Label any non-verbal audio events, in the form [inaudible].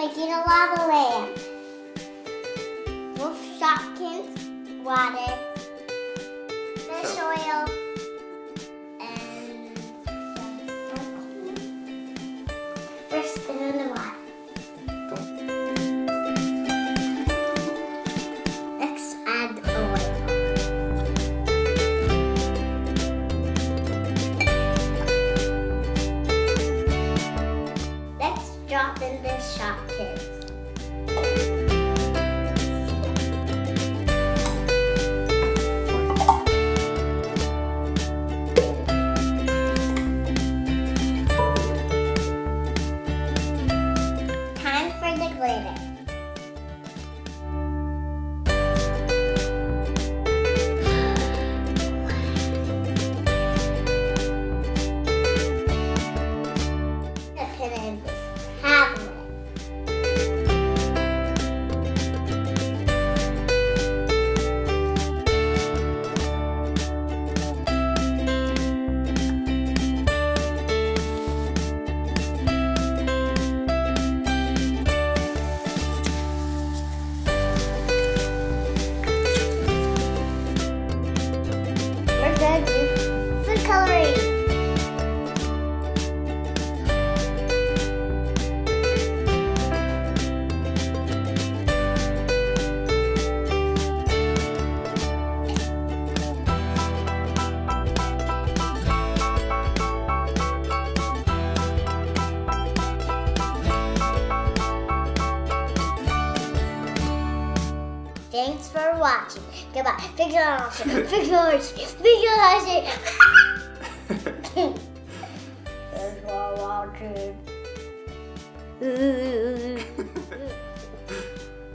making a lava lamp. Wolf Shopkins, water, fish oil, and we're the water. David. Thanks for watching. Goodbye. Fix your horse. [laughs] Fix your horse. Fix. [laughs] Thanks for watching. Ooh.